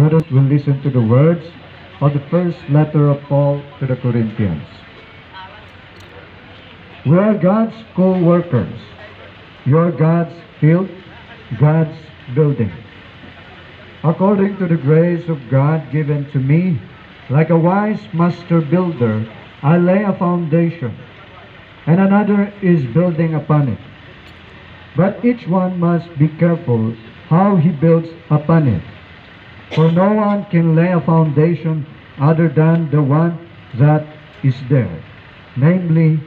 Brothers will listen to the words of the first letter of Paul to the Corinthians. We are God's co-workers. You are God's field, God's building. According to the grace of God given to me, like a wise master builder, I lay a foundation, and another is building upon it. But each one must be careful how he builds upon it. For no one can lay a foundation other than the one that is there, namely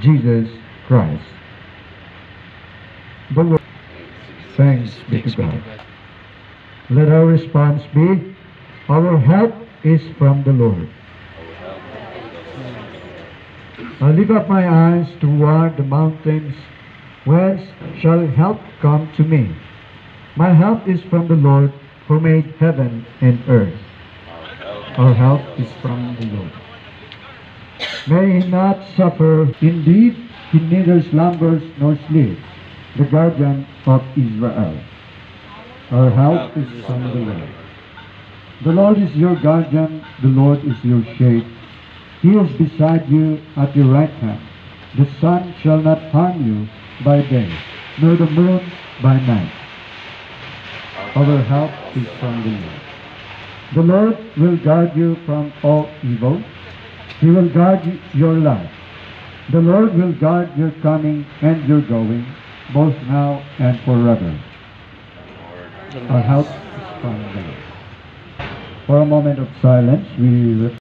Jesus Christ. The Lord. Thanks be to God. Let our response be, Our help is from the Lord. I lift up my eyes toward the mountains, whence shall help come to me? My help is from the Lord who made heaven and earth. Our help is from the Lord. May he not suffer, indeed, he neither slumbers nor sleeps, the guardian of Israel. Our help is from the Lord. The Lord is your guardian, the Lord is your shade. He is beside you at your right hand. The sun shall not harm you by day, nor the moon by night. Our help is from the Lord. The Lord will guard you from all evil. He will guard your life. The Lord will guard your coming and your going, both now and forever. Our help is from the Lord. For a moment of silence, we